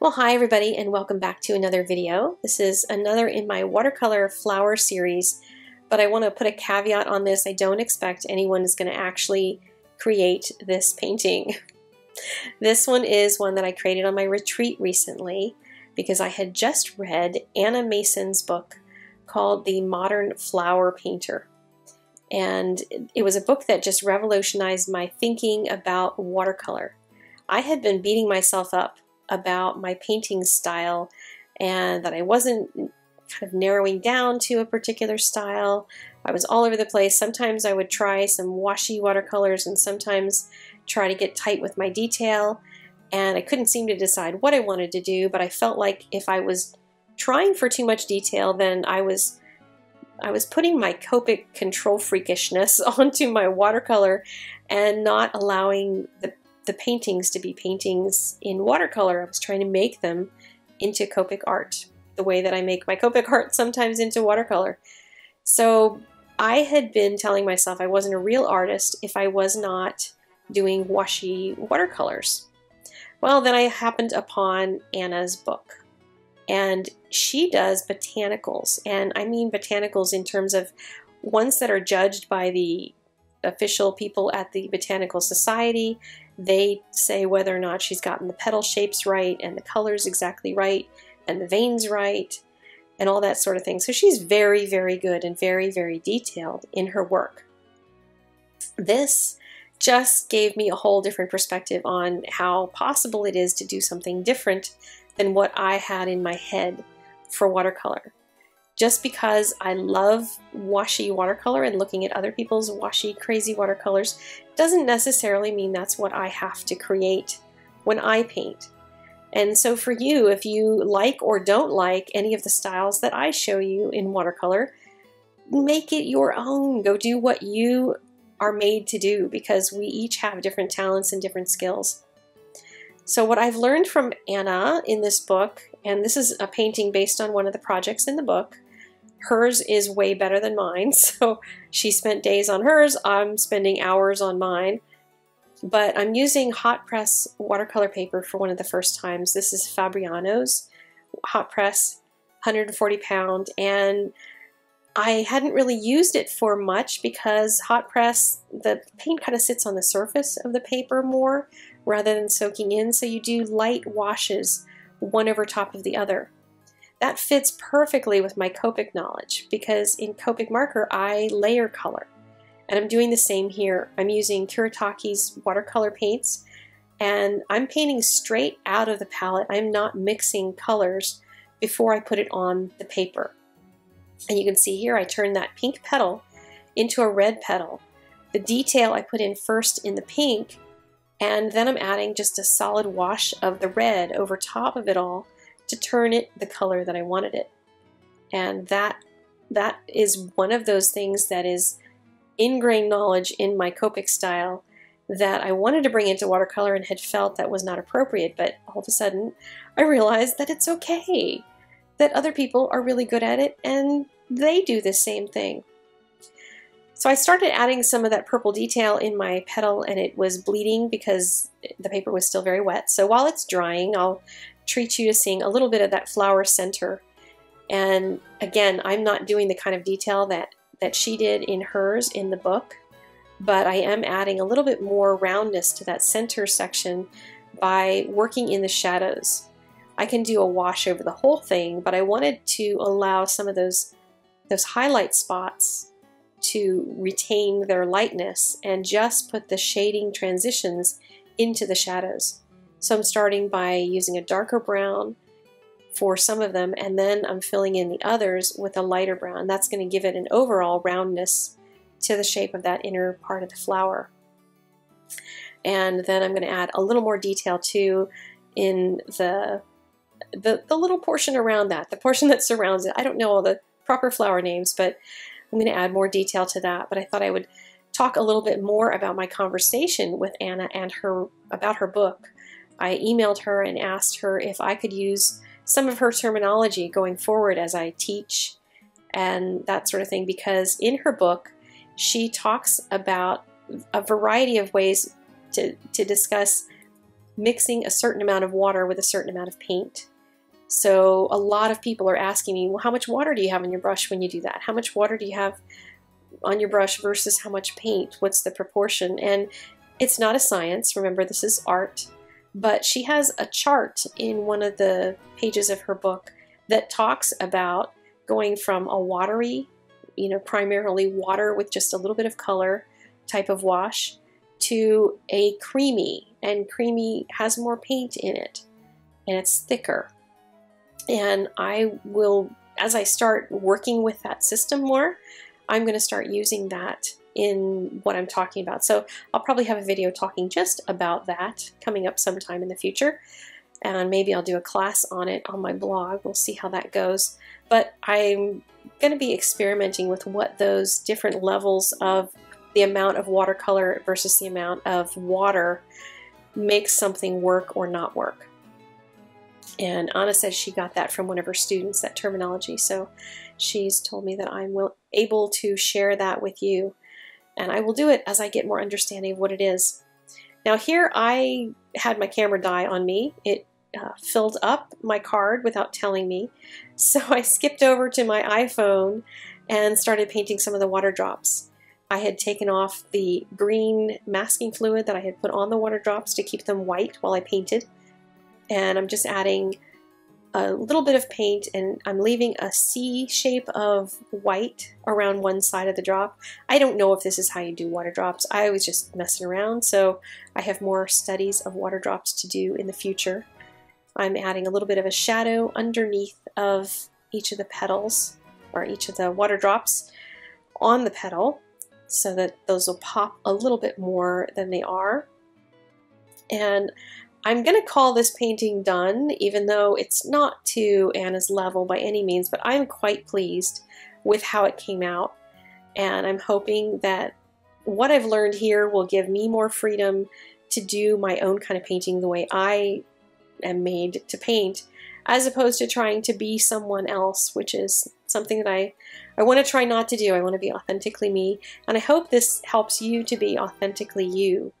Well, hi everybody and welcome back to another video. This is another in my watercolor flower series, but I want to put a caveat on this. I don't expect anyone is going to actually create this painting. This one is one that I created on my retreat recently because I had just read Anna Mason's book called The Modern Flower Painter. And it was a book that just revolutionized my thinking about watercolor. I had been beating myself up about my painting style and that I wasn't kind of narrowing down to a particular style. I was all over the place. Sometimes I would try some washy watercolors and sometimes try to get tight with my detail. And I couldn't seem to decide what I wanted to do, but I felt like if I was trying for too much detail, then I was I was putting my Copic control freakishness onto my watercolor and not allowing the the paintings to be paintings in watercolor. I was trying to make them into Copic art, the way that I make my Copic art sometimes into watercolor. So I had been telling myself I wasn't a real artist if I was not doing washy watercolors. Well, then I happened upon Anna's book, and she does botanicals, and I mean botanicals in terms of ones that are judged by the official people at the Botanical Society. They say whether or not she's gotten the petal shapes right and the colors exactly right and the veins right and all that sort of thing. So she's very, very good and very, very detailed in her work. This just gave me a whole different perspective on how possible it is to do something different than what I had in my head for watercolor just because I love washy watercolor and looking at other people's washy, crazy watercolors doesn't necessarily mean that's what I have to create when I paint. And so for you, if you like or don't like any of the styles that I show you in watercolor, make it your own. Go do what you are made to do because we each have different talents and different skills. So what I've learned from Anna in this book, and this is a painting based on one of the projects in the book, Hers is way better than mine, so she spent days on hers. I'm spending hours on mine. But I'm using hot press watercolor paper for one of the first times. This is Fabriano's hot press, 140 pound, and I hadn't really used it for much because hot press, the paint kind of sits on the surface of the paper more rather than soaking in, so you do light washes one over top of the other. That fits perfectly with my Copic knowledge because in Copic marker I layer color. And I'm doing the same here. I'm using Kuretake's watercolor paints and I'm painting straight out of the palette. I'm not mixing colors before I put it on the paper. And you can see here I turned that pink petal into a red petal. The detail I put in first in the pink and then I'm adding just a solid wash of the red over top of it all to turn it the color that I wanted it. And that that is one of those things that is ingrained knowledge in my Copic style that I wanted to bring into watercolor and had felt that was not appropriate, but all of a sudden I realized that it's okay, that other people are really good at it and they do the same thing. So I started adding some of that purple detail in my petal and it was bleeding because the paper was still very wet. So while it's drying, I'll treat you to seeing a little bit of that flower center. And again, I'm not doing the kind of detail that, that she did in hers in the book, but I am adding a little bit more roundness to that center section by working in the shadows. I can do a wash over the whole thing, but I wanted to allow some of those, those highlight spots to retain their lightness and just put the shading transitions into the shadows. So I'm starting by using a darker brown for some of them, and then I'm filling in the others with a lighter brown. That's going to give it an overall roundness to the shape of that inner part of the flower. And then I'm going to add a little more detail too in the, the, the little portion around that, the portion that surrounds it. I don't know all the proper flower names, but I'm going to add more detail to that. But I thought I would talk a little bit more about my conversation with Anna and her about her book I emailed her and asked her if I could use some of her terminology going forward as I teach and that sort of thing because in her book she talks about a variety of ways to, to discuss mixing a certain amount of water with a certain amount of paint. So a lot of people are asking me, well, how much water do you have in your brush when you do that? How much water do you have on your brush versus how much paint? What's the proportion? And it's not a science. Remember, this is art. But she has a chart in one of the pages of her book that talks about going from a watery, you know, primarily water with just a little bit of color type of wash to a creamy, and creamy has more paint in it and it's thicker. And I will, as I start working with that system more, I'm going to start using that in what I'm talking about. So I'll probably have a video talking just about that coming up sometime in the future. And maybe I'll do a class on it on my blog. We'll see how that goes. But I'm going to be experimenting with what those different levels of the amount of watercolor versus the amount of water makes something work or not work. And Anna says she got that from one of her students, that terminology. So she's told me that I'm able to share that with you. And I will do it as I get more understanding of what it is. Now here I had my camera die on me. It uh, filled up my card without telling me. So I skipped over to my iPhone and started painting some of the water drops. I had taken off the green masking fluid that I had put on the water drops to keep them white while I painted. And I'm just adding a little bit of paint and I'm leaving a C shape of white around one side of the drop. I don't know if this is how you do water drops. I was just messing around, so I have more studies of water drops to do in the future. I'm adding a little bit of a shadow underneath of each of the petals or each of the water drops on the petal so that those will pop a little bit more than they are. And I'm going to call this painting done, even though it's not to Anna's level by any means, but I'm quite pleased with how it came out. And I'm hoping that what I've learned here will give me more freedom to do my own kind of painting the way I am made to paint, as opposed to trying to be someone else, which is something that I, I want to try not to do. I want to be authentically me, and I hope this helps you to be authentically you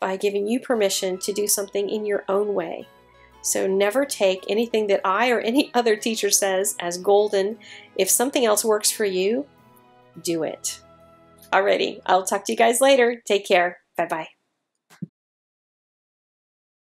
by giving you permission to do something in your own way. So never take anything that I or any other teacher says as golden. If something else works for you, do it. Alrighty, I'll talk to you guys later. Take care. Bye-bye.